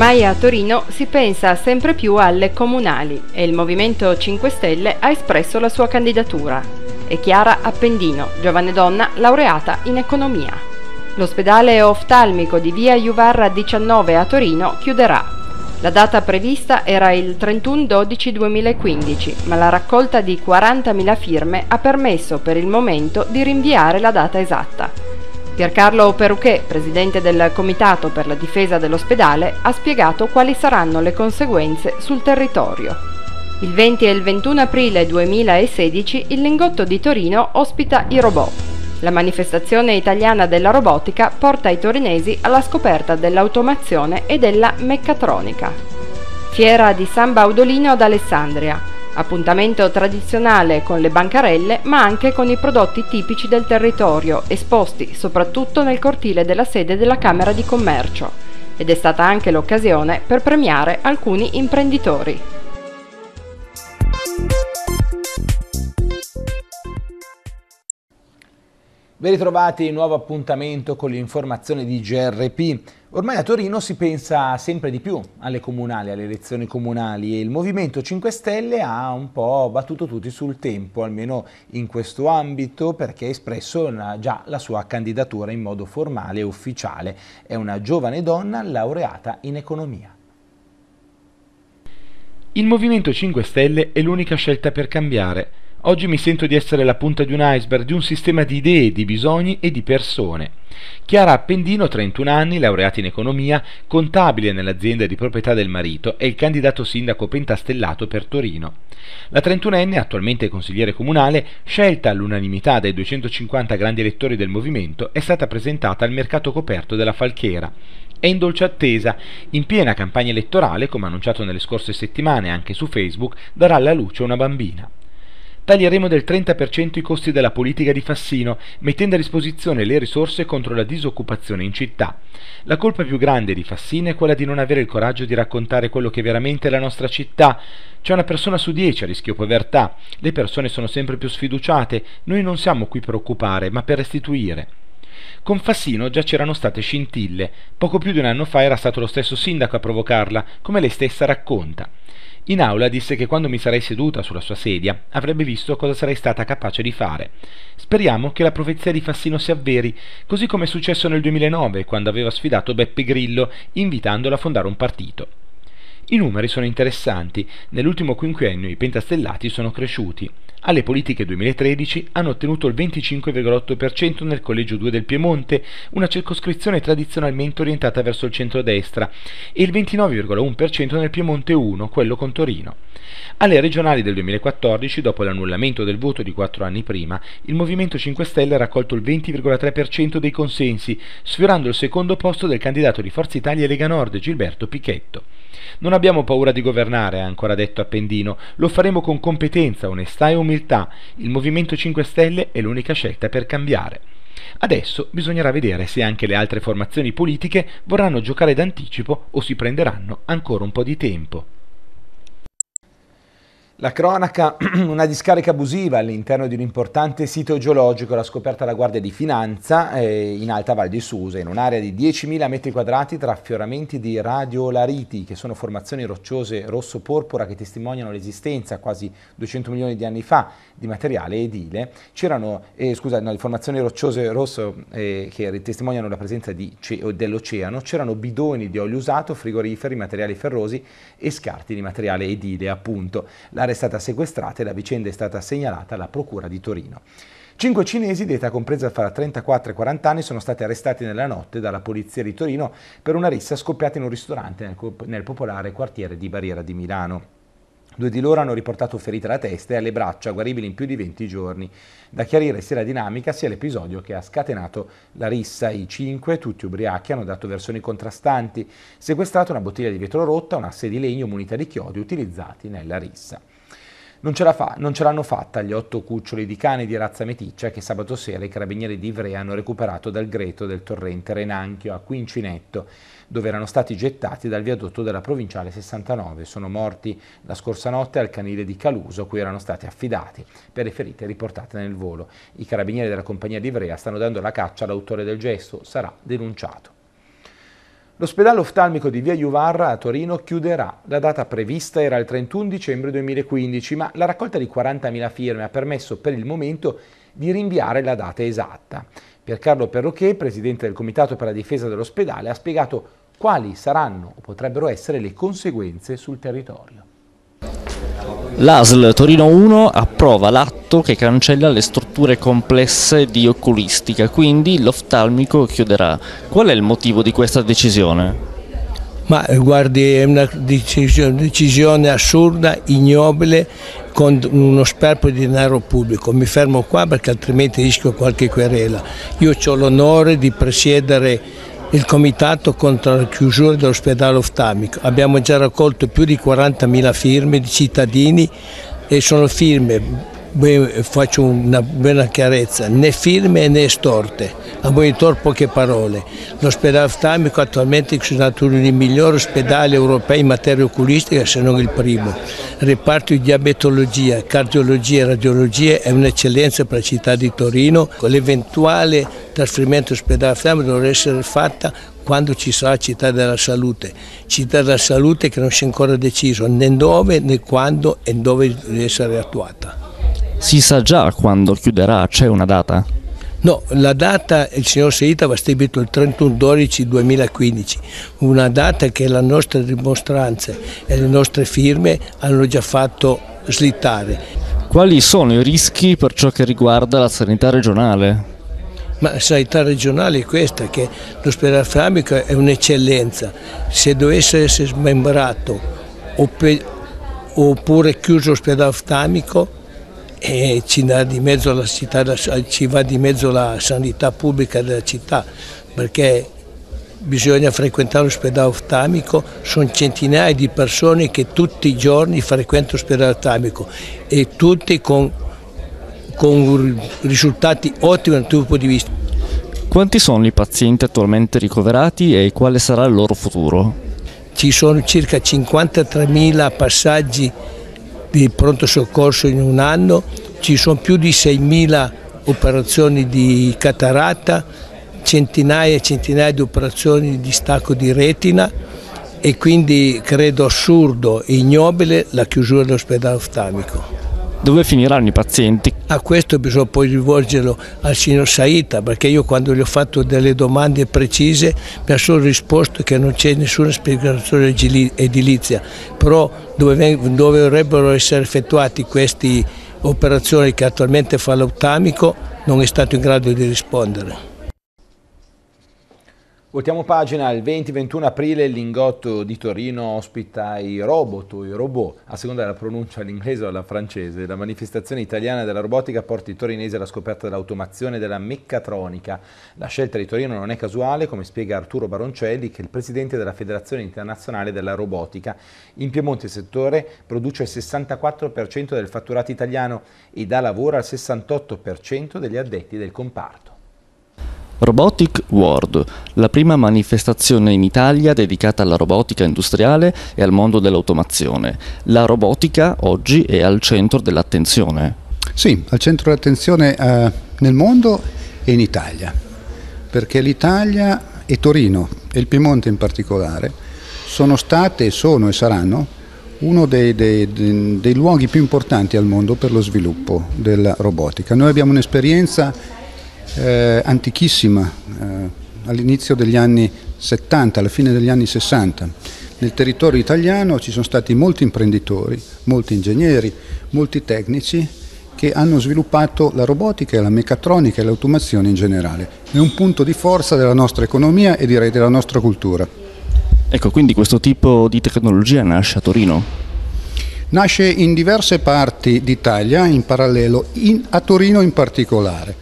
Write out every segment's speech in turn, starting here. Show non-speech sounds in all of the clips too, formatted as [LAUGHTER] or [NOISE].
Ormai a Torino si pensa sempre più alle comunali e il Movimento 5 Stelle ha espresso la sua candidatura. È Chiara Appendino, giovane donna laureata in economia. L'ospedale oftalmico di via Juvarra 19 a Torino chiuderà. La data prevista era il 31-12-2015, ma la raccolta di 40.000 firme ha permesso per il momento di rinviare la data esatta. Piercarlo Peruchet, presidente del Comitato per la difesa dell'ospedale, ha spiegato quali saranno le conseguenze sul territorio. Il 20 e il 21 aprile 2016 il Lingotto di Torino ospita i robot. La manifestazione italiana della robotica porta i torinesi alla scoperta dell'automazione e della meccatronica. Fiera di San Baudolino ad Alessandria, Appuntamento tradizionale con le bancarelle ma anche con i prodotti tipici del territorio esposti soprattutto nel cortile della sede della Camera di Commercio ed è stata anche l'occasione per premiare alcuni imprenditori. Ben ritrovati, nuovo appuntamento con l'informazione di GRP. Ormai a Torino si pensa sempre di più alle comunali, alle elezioni comunali e il Movimento 5 Stelle ha un po' battuto tutti sul tempo, almeno in questo ambito, perché ha espresso una, già la sua candidatura in modo formale e ufficiale. È una giovane donna laureata in economia. Il Movimento 5 Stelle è l'unica scelta per cambiare Oggi mi sento di essere la punta di un iceberg di un sistema di idee, di bisogni e di persone. Chiara Appendino, 31 anni, laureata in economia, contabile nell'azienda di proprietà del marito, è il candidato sindaco pentastellato per Torino. La 31enne, attualmente consigliere comunale, scelta all'unanimità dai 250 grandi elettori del movimento, è stata presentata al mercato coperto della Falchera. È in dolce attesa, in piena campagna elettorale, come annunciato nelle scorse settimane anche su Facebook, darà alla luce una bambina. Taglieremo del 30% i costi della politica di Fassino, mettendo a disposizione le risorse contro la disoccupazione in città. La colpa più grande di Fassino è quella di non avere il coraggio di raccontare quello che veramente è la nostra città. C'è una persona su dieci a rischio povertà, le persone sono sempre più sfiduciate, noi non siamo qui per occupare, ma per restituire. Con Fassino già c'erano state scintille, poco più di un anno fa era stato lo stesso sindaco a provocarla, come lei stessa racconta. In aula disse che quando mi sarei seduta sulla sua sedia avrebbe visto cosa sarei stata capace di fare. Speriamo che la profezia di Fassino si avveri, così come è successo nel 2009 quando aveva sfidato Beppe Grillo invitandolo a fondare un partito. I numeri sono interessanti, nell'ultimo quinquennio i pentastellati sono cresciuti. Alle politiche 2013 hanno ottenuto il 25,8% nel Collegio 2 del Piemonte, una circoscrizione tradizionalmente orientata verso il centro-destra, e il 29,1% nel Piemonte 1, quello con Torino. Alle regionali del 2014, dopo l'annullamento del voto di quattro anni prima, il Movimento 5 Stelle ha raccolto il 20,3% dei consensi, sfiorando il secondo posto del candidato di Forza Italia e Lega Nord, Gilberto Pichetto. Non abbiamo paura di governare, ha ancora detto Appendino, lo faremo con competenza, onestà e umiltà. Il Movimento 5 Stelle è l'unica scelta per cambiare. Adesso bisognerà vedere se anche le altre formazioni politiche vorranno giocare d'anticipo o si prenderanno ancora un po' di tempo. La cronaca, [CLEARS THROAT] una discarica abusiva all'interno di un importante sito geologico, l'ha scoperta la Guardia di Finanza eh, in Alta Val di Susa, in un'area di 10.000 metri quadrati tra affioramenti di radiolariti, che sono formazioni rocciose rosso-porpora che testimoniano l'esistenza quasi 200 milioni di anni fa di materiale edile. C'erano, eh, scusa, no, formazioni rocciose rosso eh, che testimoniano la presenza dell'oceano, c'erano bidoni di olio usato, frigoriferi, materiali ferrosi e scarti di materiale edile, appunto. La è stata sequestrata e la vicenda è stata segnalata alla Procura di Torino. Cinque cinesi di compresa fra 34 e 40 anni sono stati arrestati nella notte dalla polizia di Torino per una rissa scoppiata in un ristorante nel, nel popolare quartiere di Barriera di Milano. Due di loro hanno riportato ferite alla testa e alle braccia, guaribili in più di 20 giorni. Da chiarire sia la dinamica sia l'episodio che ha scatenato la rissa. I cinque, tutti ubriachi, hanno dato versioni contrastanti. Sequestrata una bottiglia di vetro rotta, un asse di legno munita di chiodi utilizzati nella rissa. Non ce, fa, non ce, l'hanno fatta gli otto cuccioli di cani di razza meticcia che sabato sera i carabinieri di Ivrea hanno recuperato dal greto del torrente Renanchio a Quincinetto, dove erano stati gettati dal viadotto della provinciale 69. Sono morti la scorsa notte al canile di Caluso, cui erano stati affidati per le ferite riportate nel volo. I carabinieri della compagnia di Ivrea stanno dando la caccia all'autore del gesto, sarà denunciato. L'ospedale oftalmico di Via Juvarra a Torino chiuderà. La data prevista era il 31 dicembre 2015, ma la raccolta di 40.000 firme ha permesso per il momento di rinviare la data esatta. Piercarlo Perroquet, presidente del Comitato per la difesa dell'ospedale, ha spiegato quali saranno o potrebbero essere le conseguenze sul territorio. L'ASL Torino 1 approva l'atto che cancella le strutture complesse di oculistica, quindi l'oftalmico chiuderà. Qual è il motivo di questa decisione? Ma eh, guardi, è una decisione, assurda, ignobile, con uno sperpero di denaro pubblico. Mi fermo qua perché altrimenti rischio qualche querela. Io ho l'onore di presiedere il comitato contro la chiusura dell'ospedale oftamico. Abbiamo già raccolto più di 40.000 firme di cittadini e sono firme faccio una buona chiarezza, né firme né storte, a monitor poche parole. L'ospedale oftamico attualmente è considerato uno dei migliori ospedali europei in materia oculistica, se non il primo. Il reparto di diabetologia, cardiologia e radiologia è un'eccellenza per la città di Torino. L'eventuale trasferimento all'ospedale oftamico dovrà essere fatta quando ci sarà città della salute, città della salute che non si è ancora deciso né dove né quando e dove deve essere attuata. Si sa già quando chiuderà? C'è una data? No, la data il signor Seita va stabilito il 31-12-2015, una data che le nostre dimostranze e le nostre firme hanno già fatto slittare. Quali sono i rischi per ciò che riguarda la sanità regionale? Ma la sanità regionale è questa, che l'ospedale Framico è un'eccellenza. Se dovesse essere smembrato oppure chiuso l'ospedale Framico, e ci, città, ci va di mezzo la sanità pubblica della città perché bisogna frequentare l'ospedale oftamico, sono centinaia di persone che tutti i giorni frequentano l'ospedale oftamico e tutti con, con risultati ottimi dal punto di vista. Quanti sono i pazienti attualmente ricoverati e quale sarà il loro futuro? Ci sono circa 53.000 passaggi di pronto soccorso in un anno, ci sono più di 6.000 operazioni di cataratta, centinaia e centinaia di operazioni di stacco di retina e quindi credo assurdo e ignobile la chiusura dell'ospedale oftamico. Dove finiranno i pazienti? A questo bisogna poi rivolgerlo al signor Saita, perché io quando gli ho fatto delle domande precise mi ha solo risposto che non c'è nessuna spiegazione edilizia, però dove, dovrebbero essere effettuate queste operazioni che attualmente fa l'ottamico non è stato in grado di rispondere. Voltiamo pagina, il 20-21 aprile il Lingotto di Torino ospita i robot o i robot, a seconda della pronuncia all'inglese o alla francese. La manifestazione italiana della robotica porta i torinesi alla scoperta dell'automazione e della meccatronica. La scelta di Torino non è casuale, come spiega Arturo Baroncelli, che è il presidente della Federazione Internazionale della Robotica. In Piemonte il settore produce il 64% del fatturato italiano e dà lavoro al 68% degli addetti del comparto. Robotic World, la prima manifestazione in Italia dedicata alla robotica industriale e al mondo dell'automazione. La robotica oggi è al centro dell'attenzione. Sì, al centro dell'attenzione eh, nel mondo e in Italia, perché l'Italia e Torino e il Piemonte in particolare sono state, sono e saranno uno dei, dei, dei, dei luoghi più importanti al mondo per lo sviluppo della robotica. Noi abbiamo un'esperienza eh, antichissima, eh, all'inizio degli anni 70, alla fine degli anni 60. Nel territorio italiano ci sono stati molti imprenditori, molti ingegneri, molti tecnici che hanno sviluppato la robotica, la meccatronica e l'automazione in generale. È un punto di forza della nostra economia e direi della nostra cultura. Ecco, quindi questo tipo di tecnologia nasce a Torino? Nasce in diverse parti d'Italia in parallelo, in, a Torino in particolare.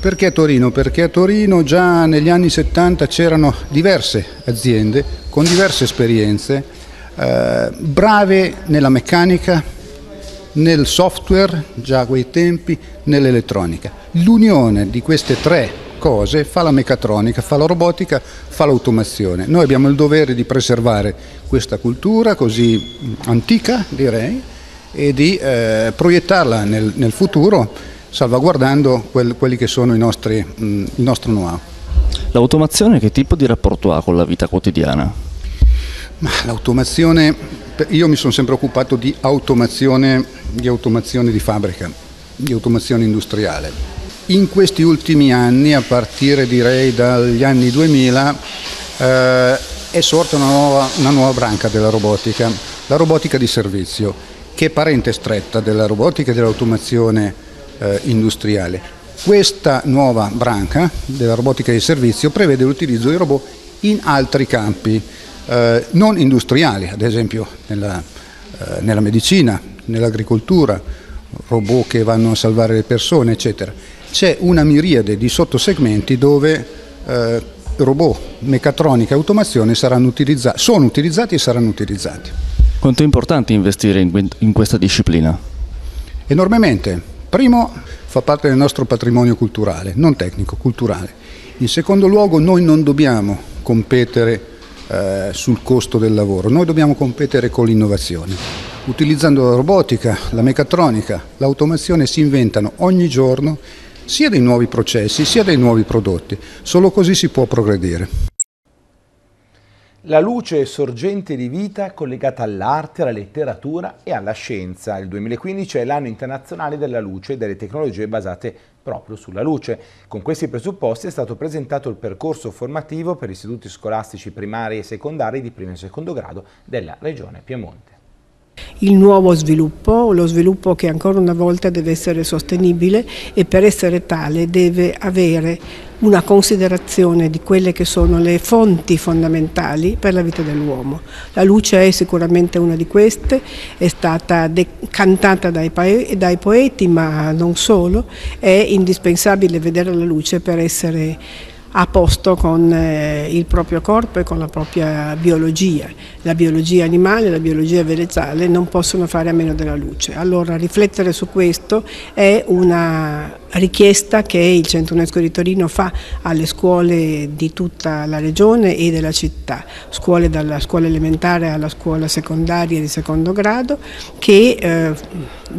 Perché Torino? Perché a Torino già negli anni 70 c'erano diverse aziende con diverse esperienze, eh, brave nella meccanica, nel software, già a quei tempi, nell'elettronica. L'unione di queste tre cose fa la meccatronica, fa la robotica, fa l'automazione. Noi abbiamo il dovere di preservare questa cultura così antica, direi, e di eh, proiettarla nel, nel, futuro salvaguardando quel, quelli che sono i nostri, mh, il nostro know-how. L'automazione che tipo di rapporto ha con la vita quotidiana? l'automazione, io mi sono sempre occupato di automazione, di automazione di fabbrica, di automazione industriale. In questi ultimi anni, a partire direi dagli anni 2000, eh, è sorta una nuova, una nuova branca della robotica, la robotica di servizio, che è parente stretta della robotica e dell'automazione eh, industriale. Questa nuova branca della robotica di servizio prevede l'utilizzo di robot in altri campi, eh, non industriali, ad esempio nella, eh, nella medicina, nell'agricoltura, robot che vanno a salvare le persone, eccetera. C'è una miriade di sottosegmenti dove eh, robot, meccatronica e automazione utilizza sono utilizzati e saranno utilizzati. Quanto è importante investire in, in questa disciplina? Enormemente. Primo, fa parte del nostro patrimonio culturale, non tecnico, culturale. In secondo luogo, noi non dobbiamo competere eh, sul costo del lavoro, noi dobbiamo competere con l'innovazione. Utilizzando la robotica, la meccatronica, l'automazione si inventano ogni giorno sia dei nuovi processi sia dei nuovi prodotti. Solo così si può progredire. La luce è sorgente di vita collegata all'arte, alla letteratura e alla scienza. Il 2015 è l'anno internazionale della luce e delle tecnologie basate proprio sulla luce. Con questi presupposti è stato presentato il percorso formativo per istituti scolastici primari e secondari di primo e secondo grado della Regione Piemonte il nuovo sviluppo, lo sviluppo che ancora una volta deve essere sostenibile e per essere tale deve avere una considerazione di quelle che sono le fonti fondamentali per la vita dell'uomo. La luce è sicuramente una di queste, è stata cantata dai, dai poeti ma non solo, è indispensabile vedere la luce per essere a posto con eh, il proprio corpo e con la propria biologia. La biologia animale e la biologia vegetale non possono fare a meno della luce. Allora riflettere su questo è una richiesta che il Centro UNESCO di Torino fa alle scuole di tutta la regione e della città, scuole dalla scuola elementare alla scuola secondaria di secondo grado, che eh,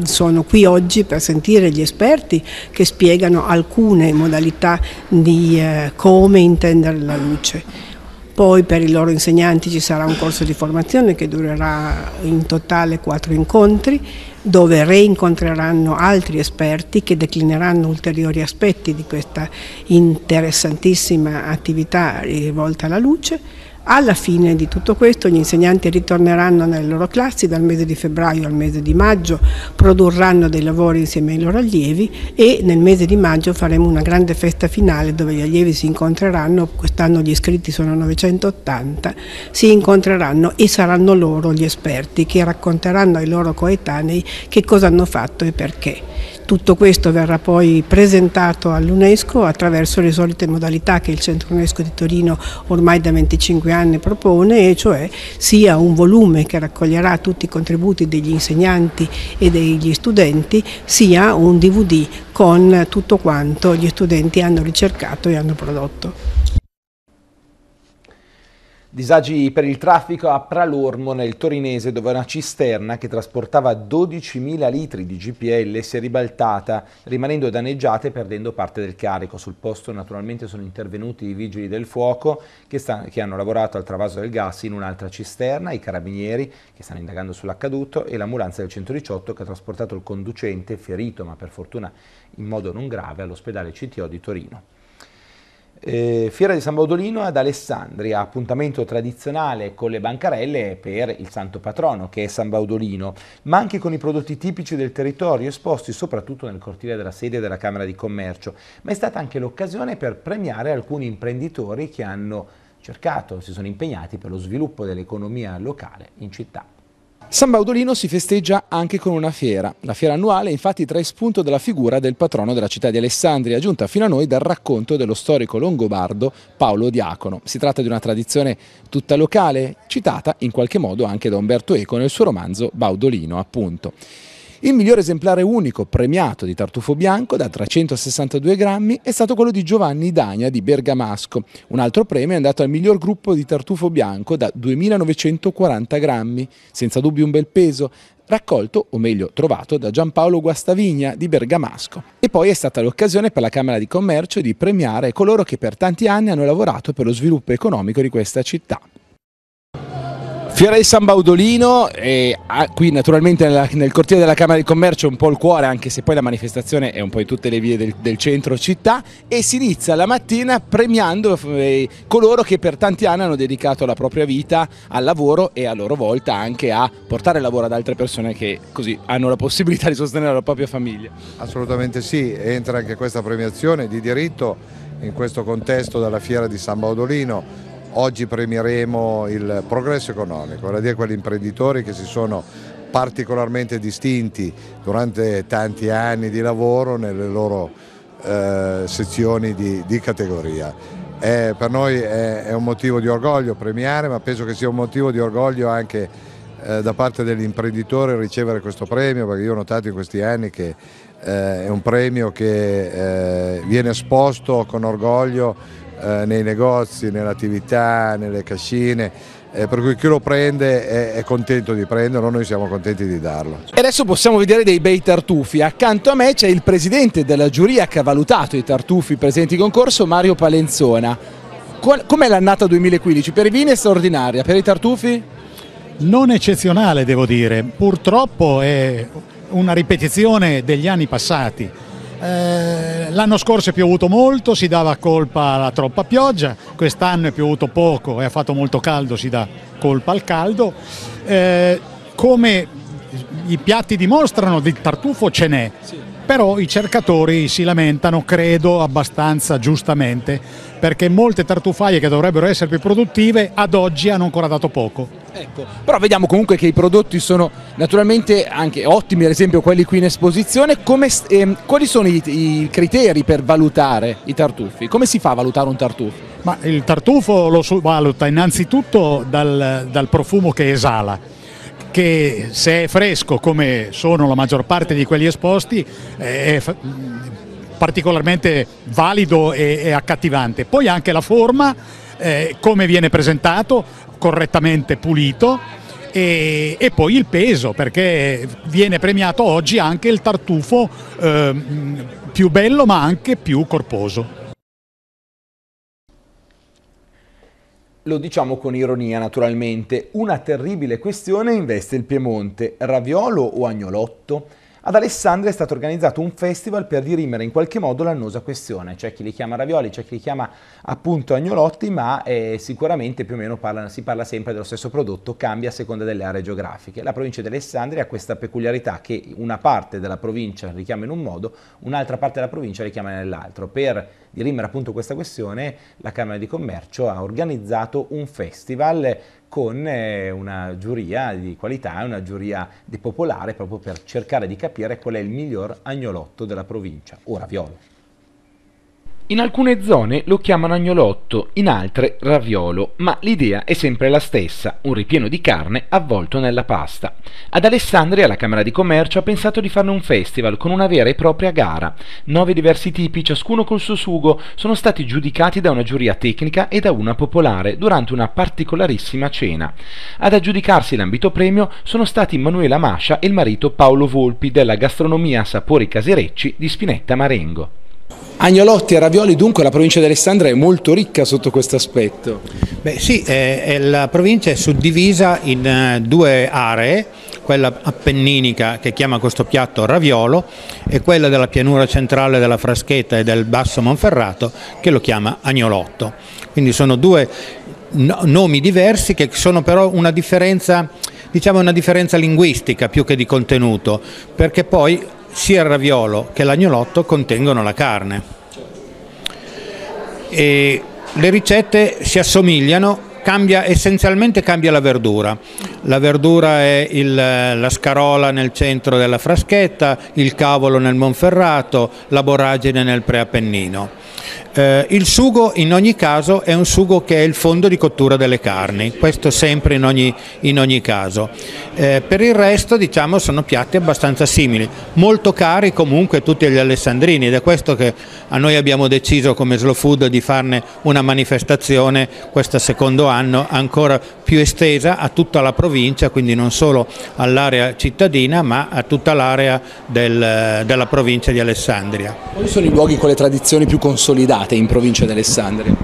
sono qui oggi per sentire gli esperti che spiegano alcune modalità di eh, come intendere la luce. Poi per i loro insegnanti ci sarà un corso di formazione che durerà in totale quattro incontri dove reincontreranno altri esperti che declineranno ulteriori aspetti di questa interessantissima attività rivolta alla luce alla fine di tutto questo gli insegnanti ritorneranno nelle loro classi dal mese di febbraio al mese di maggio, produrranno dei lavori insieme ai loro allievi e nel mese di maggio faremo una grande festa finale dove gli allievi si incontreranno, quest'anno gli iscritti sono 980, si incontreranno e saranno loro gli esperti che racconteranno ai loro coetanei che cosa hanno fatto e perché. Tutto questo verrà poi presentato all'UNESCO attraverso le solite modalità che il Centro UNESCO di Torino ormai da 25 anni propone, e cioè sia un volume che raccoglierà tutti i contributi degli insegnanti e degli studenti, sia un DVD con tutto quanto gli studenti hanno ricercato e hanno prodotto. Disagi per il traffico a Pralormo nel Torinese dove una cisterna che trasportava 12.000 litri di GPL si è ribaltata rimanendo danneggiata e perdendo parte del carico. Sul posto naturalmente sono intervenuti i vigili del fuoco che, sta, che hanno lavorato al travaso del gas in un'altra cisterna, i carabinieri che stanno indagando sull'accaduto e l'ambulanza del 118 che ha trasportato il conducente ferito ma per fortuna in modo non grave all'ospedale CTO di Torino. Eh, Fiera di San Baudolino ad Alessandria, appuntamento tradizionale con le bancarelle per il santo patrono che è San Baudolino, ma anche con i prodotti tipici del territorio esposti soprattutto nel cortile della sede della Camera di Commercio, ma è stata anche l'occasione per premiare alcuni imprenditori che hanno cercato, si sono impegnati per lo sviluppo dell'economia locale in città. San Baudolino si festeggia anche con una fiera. La fiera annuale infatti trae spunto dalla figura del patrono della città di Alessandria, giunta fino a noi dal racconto dello storico longobardo Paolo Diacono. Si tratta di una tradizione tutta locale, citata in qualche modo anche da Umberto Eco nel suo romanzo Baudolino, appunto. Il miglior esemplare unico premiato di tartufo bianco da 362 grammi è stato quello di Giovanni Dagna di Bergamasco. Un altro premio è andato al miglior gruppo di tartufo bianco da 2940 grammi, senza dubbio un bel peso, raccolto, o meglio trovato, da Giampaolo Guastavigna di Bergamasco. E poi è stata l'occasione per la Camera di Commercio di premiare coloro che per tanti anni hanno lavorato per lo sviluppo economico di questa città. Fiera di San Baudolino, e qui naturalmente nella, nel cortile della Camera di Commercio un po' il cuore, anche se poi la manifestazione è un po' in tutte le vie del, del centro città, e si inizia la mattina premiando eh, coloro che per tanti anni hanno dedicato la propria vita al lavoro e a loro volta anche a portare lavoro ad altre persone che così hanno la possibilità di sostenere la propria famiglia. Assolutamente sì, entra anche questa premiazione di diritto in questo contesto della Fiera di San Baudolino Oggi premieremo il progresso economico, vale a dire quegli imprenditori che si sono particolarmente distinti durante tanti anni di lavoro nelle loro eh, sezioni di, di categoria. È, per noi è, è, un motivo di orgoglio premiare, ma penso che sia un motivo di orgoglio anche eh, da parte degli imprenditori ricevere questo premio, perché io ho notato in questi anni che eh, è un premio che eh, viene esposto con orgoglio eh, nei negozi, nell'attività, nelle cascine, eh, per cui chi lo prende è, è, contento di prenderlo, noi siamo contenti di darlo. E adesso possiamo vedere dei bei tartufi, accanto a me c'è il presidente della giuria che ha valutato i tartufi presenti in concorso, Mario Palenzona. Com'è l'annata 2015? Per i vini è straordinaria, per i tartufi? Non eccezionale devo dire, purtroppo è una ripetizione degli anni passati eh, l'anno scorso è piovuto molto, si dava colpa alla troppa pioggia, quest'anno è piovuto poco e ha fatto molto caldo, si dà colpa al caldo. Eh, come i piatti dimostrano, di tartufo ce n'è, sì. però i cercatori si lamentano, credo, abbastanza giustamente, perché molte tartufaie che dovrebbero essere più produttive ad oggi hanno ancora dato poco. Ecco, però vediamo comunque che i prodotti sono naturalmente anche ottimi, ad esempio quelli qui in esposizione. Come, eh, quali sono i, i, criteri per valutare i tartufi? Come si fa a valutare un tartufo? Ma il tartufo lo valuta innanzitutto dal, dal profumo che esala che se è fresco come sono la maggior parte di quelli esposti è particolarmente valido e, e accattivante. Poi anche la forma, eh, come viene presentato, correttamente pulito e, e, poi il peso perché viene premiato oggi anche il tartufo eh, più bello ma anche più corposo. Lo diciamo con ironia naturalmente, una terribile questione investe il Piemonte, raviolo o agnolotto? Ad Alessandria è stato organizzato un festival per dirimere in qualche modo l'annosa questione. C'è chi li chiama ravioli, c'è chi li chiama appunto agnolotti, ma eh, sicuramente più o meno parla, si parla sempre dello stesso prodotto, cambia a seconda delle aree geografiche. La provincia di Alessandria ha questa peculiarità che una parte della provincia li chiama in un modo, un'altra parte della provincia li chiama nell'altro. Per dirimere appunto questa questione, la Camera di Commercio ha organizzato un festival con eh, una giuria di qualità, una giuria popolare proprio per cercare di capire qual è il miglior agnolotto della provincia, o raviolo. In alcune zone lo chiamano agnolotto, in altre raviolo, ma l'idea è sempre la stessa, un ripieno di carne avvolto nella pasta. Ad Alessandria la Camera di Commercio ha pensato di farne un festival con una vera e propria gara. Nove diversi tipi, ciascuno col suo sugo, sono stati giudicati da una giuria tecnica e da una popolare durante una particolarissima cena. Ad aggiudicarsi l'ambito premio sono stati Manuela Mascia e il marito Paolo Volpi della gastronomia Sapori Caserecci di Spinetta Marengo. Agnolotti e ravioli dunque la provincia di Alessandria è molto ricca sotto questo aspetto. Beh sì, eh, la provincia è suddivisa in eh, due aree, quella appenninica che chiama questo piatto raviolo e quella della pianura centrale della Fraschetta e del Basso Monferrato che lo chiama agnolotto. Quindi sono due nomi diversi che sono però una differenza, diciamo una differenza linguistica più che di contenuto, perché poi sia il raviolo che l'agnolotto contengono la carne. E le ricette si assomigliano, cambia, essenzialmente cambia la verdura. La verdura è il, la scarola nel centro della fraschetta, il cavolo nel Monferrato, la borragine nel Preappennino. Eh, il sugo in ogni caso è un sugo che è il fondo di cottura delle carni, questo sempre in ogni, in ogni caso. Eh, per il resto diciamo sono piatti abbastanza simili, molto cari comunque tutti gli alessandrini ed è questo che a noi abbiamo deciso come Slow Food di farne una manifestazione questo secondo anno ancora più estesa a tutta la provincia, quindi non solo all'area cittadina ma a tutta l'area del, della provincia di Alessandria. Quali sono i luoghi con le tradizioni più consolidate in provincia di Alessandria?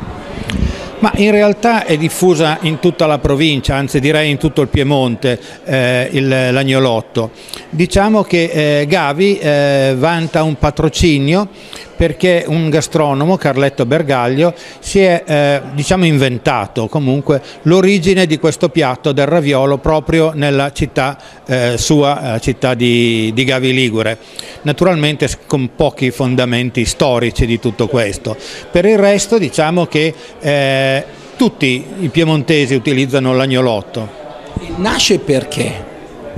Ma in realtà è diffusa in tutta la provincia, anzi direi in tutto il Piemonte, eh, l'agnolotto. Diciamo che eh, Gavi eh, vanta un patrocinio perché un gastronomo, Carletto Bergaglio, si è eh, diciamo inventato comunque l'origine di questo piatto del raviolo proprio nella città eh, sua, eh, città di, di, Gavi Ligure, naturalmente con pochi fondamenti storici di tutto questo. Per il resto diciamo che eh, tutti i piemontesi utilizzano l'agnolotto. Nasce perché?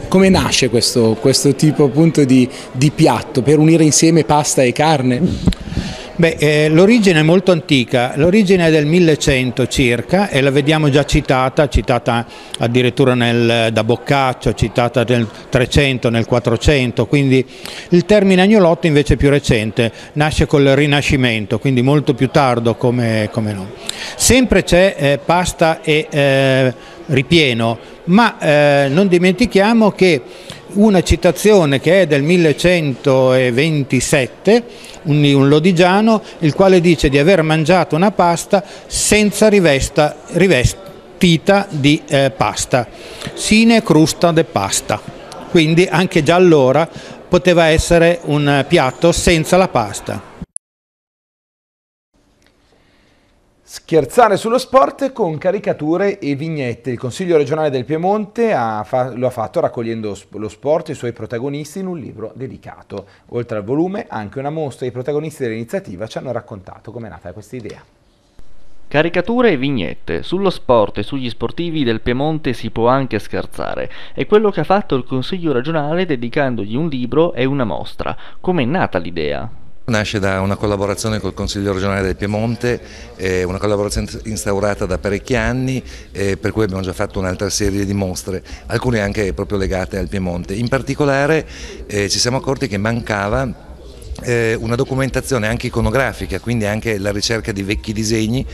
Come nasce questo, questo tipo appunto di, di piatto per unire insieme pasta e carne? Beh, eh, l'origine è molto antica, l'origine è del 1100 circa e la vediamo già citata, citata addirittura nel, da Boccaccio, citata nel 300, nel 400, quindi il termine agnolotto invece è più recente, nasce col Rinascimento, quindi molto più tardo come, come no. Sempre c'è eh, pasta e eh, ripieno, ma eh, non dimentichiamo che una citazione che è del 1127, un, un lodigiano, il quale dice di aver mangiato una pasta senza rivesta, rivestita di eh, pasta, sine crusta de pasta. Quindi anche già allora poteva essere un piatto senza la pasta. Scherzare sullo sport con caricature e vignette. Il Consiglio regionale del Piemonte ha fa lo ha fatto raccogliendo lo sport e i suoi protagonisti in un libro dedicato. Oltre al volume, anche una mostra. I protagonisti dell'iniziativa ci hanno raccontato come è nata questa idea. Caricature e vignette. Sullo sport e sugli sportivi del Piemonte si può anche scherzare. È quello che ha fatto il Consiglio regionale dedicandogli un libro e una mostra. Com'è nata l'idea? Nasce da una collaborazione col Consiglio regionale del Piemonte, una collaborazione instaurata da parecchi anni, eh, per cui abbiamo già fatto un'altra serie di mostre, alcune anche proprio legate al Piemonte. In particolare eh, ci siamo accorti che mancava una documentazione anche iconografica, quindi anche la ricerca di vecchi disegni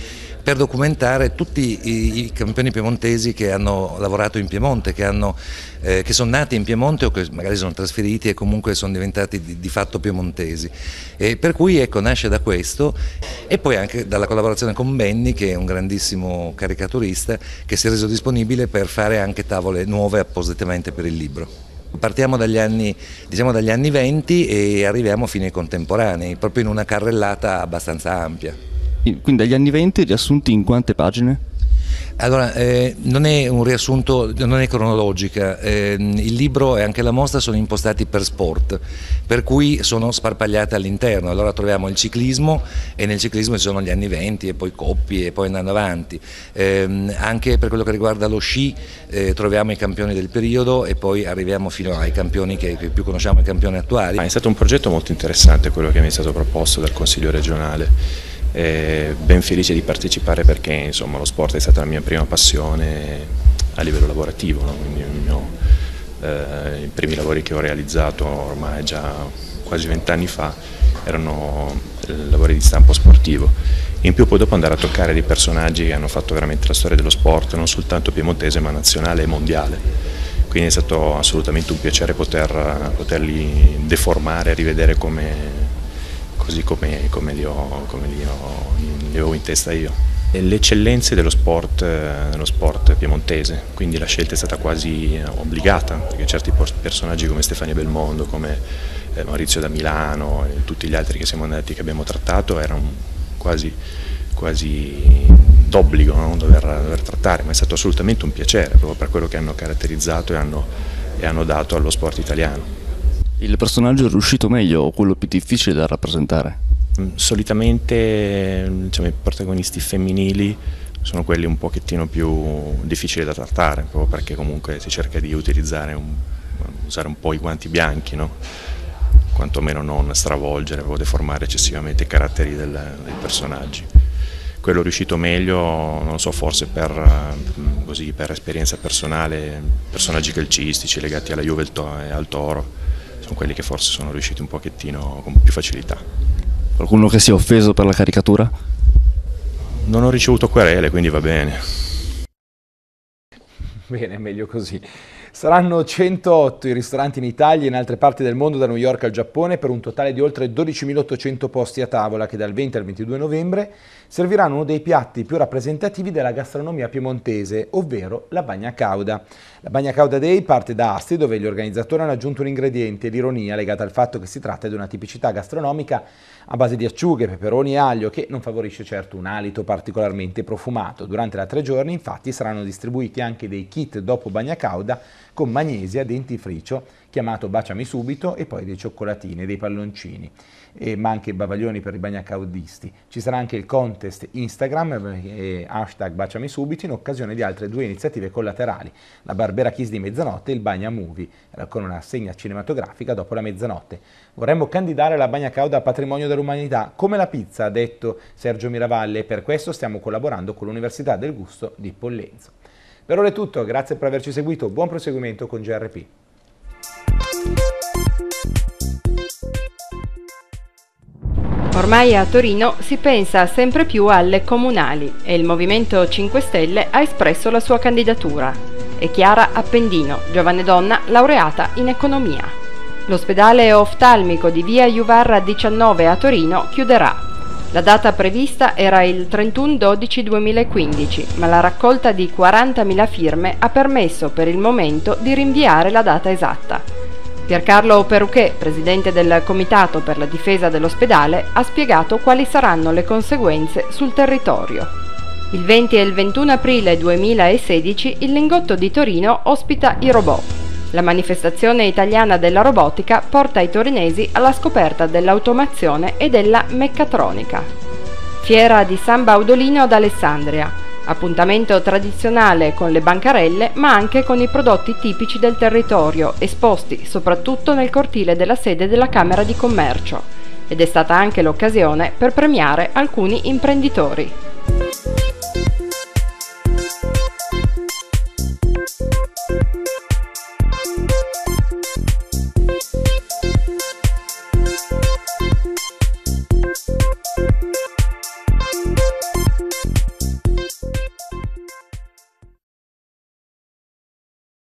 per documentare tutti i, campioni piemontesi che hanno lavorato in Piemonte, che, hanno, eh, che, sono nati in Piemonte o che magari sono trasferiti e comunque sono diventati di, di fatto piemontesi. E per cui ecco, nasce da questo e poi anche dalla collaborazione con Benny che è un grandissimo caricaturista che si è reso disponibile per fare anche tavole nuove appositamente per il libro. Partiamo dagli anni, diciamo dagli anni 20 e arriviamo fino ai contemporanei, proprio in una carrellata abbastanza ampia. Quindi dagli anni 20 riassunti in quante pagine? Allora, eh, non è un riassunto, non è cronologica, eh, il libro e anche la mostra sono impostati per sport, per cui sono sparpagliate all'interno, allora troviamo il ciclismo e nel ciclismo ci sono gli anni 20 e poi coppie e poi andando avanti, eh, anche per quello che riguarda lo sci eh, troviamo i campioni del periodo e poi arriviamo fino ai campioni che, che più conosciamo, i campioni attuali. È stato un progetto molto interessante quello che mi è stato proposto dal Consiglio regionale eh, ben felice di partecipare perché insomma, lo sport è stata la mia prima passione a livello lavorativo, no? Quindi, mio, eh, i primi lavori che ho realizzato ormai già quasi vent'anni fa erano lavori di stampo sportivo. In più poi dopo andare a toccare dei personaggi che hanno fatto veramente la storia dello sport, non soltanto piemontese ma nazionale e mondiale. Quindi è stato assolutamente un piacere poter, poterli deformare, rivedere come così come, come, li, ho, come li, ho, li, avevo in testa io. Le eccellenze dello sport, dello sport piemontese, quindi la scelta è stata quasi obbligata, perché certi personaggi come Stefania Belmondo, come eh, Maurizio da Milano e tutti gli altri che siamo andati, che abbiamo trattato, erano quasi, quasi d'obbligo no? dover, dover, trattare, ma è stato assolutamente un piacere proprio per quello che hanno caratterizzato e hanno, e hanno dato allo sport italiano. Il personaggio è riuscito meglio o quello più difficile da rappresentare? Mm, solitamente diciamo, i protagonisti femminili sono quelli un pochettino più difficili da trattare, proprio perché comunque si cerca di utilizzare un, usare un po' i guanti bianchi, no? quantomeno non stravolgere o deformare eccessivamente i caratteri del, dei personaggi. Quello riuscito meglio, non lo so, forse per, eh, così, per esperienza personale, personaggi calcistici legati alla Juve e al Toro, sono quelli che forse sono riusciti un pochettino con più facilità. Qualcuno che si è offeso per la caricatura? Non ho ricevuto querele, quindi va bene. Bene, meglio così. Saranno 108 i ristoranti in Italia e in altre parti del mondo, da New York al Giappone, per un totale di oltre 12.800 posti a tavola che dal 20 al 22 novembre serviranno uno dei piatti più rappresentativi della gastronomia piemontese, ovvero la bagna cauda. La bagna cauda day parte da Asti, dove gli organizzatori hanno aggiunto un ingrediente, l'ironia legata al fatto che si tratta di una tipicità gastronomica a base di acciughe, peperoni e aglio, che non favorisce certo un alito particolarmente profumato. Durante la tre giorni, infatti, saranno distribuiti anche dei kit dopo bagna cauda con magnesia, dentifricio, chiamato Baciami Subito, e poi dei cioccolatini, dei palloncini, e, ma anche bavaglioni per i bagnacaudisti. Ci sarà anche il contest Instagram, eh, hashtag Baciami Subito, in occasione di altre due iniziative collaterali, la Barbera Kiss di mezzanotte e il Bagna Movie, eh, con una segna cinematografica dopo la mezzanotte. Vorremmo candidare la bagna cauda a patrimonio dell'umanità, come la pizza, ha detto Sergio Miravalle, e per questo stiamo collaborando con l'Università del Gusto di Pollenzo. Per ora è tutto, grazie per averci seguito, buon proseguimento con GRP. Ormai a Torino si pensa sempre più alle comunali e il Movimento 5 Stelle ha espresso la sua candidatura. È Chiara Appendino, giovane donna laureata in economia. L'ospedale oftalmico di via Juvarra 19 a Torino chiuderà la data prevista era il 31-12-2015, ma la raccolta di 40.000 firme ha permesso per il momento di rinviare la data esatta. Piercarlo Peruché, presidente del Comitato per la difesa dell'ospedale, ha spiegato quali saranno le conseguenze sul territorio. Il 20 e il 21 aprile 2016 il Lingotto di Torino ospita i robot. La manifestazione italiana della robotica porta i torinesi alla scoperta dell'automazione e della meccatronica. Fiera di San Baudolino ad Alessandria. Appuntamento tradizionale con le bancarelle ma anche con i prodotti tipici del territorio esposti soprattutto nel cortile della sede della Camera di Commercio ed è stata anche l'occasione per premiare alcuni imprenditori.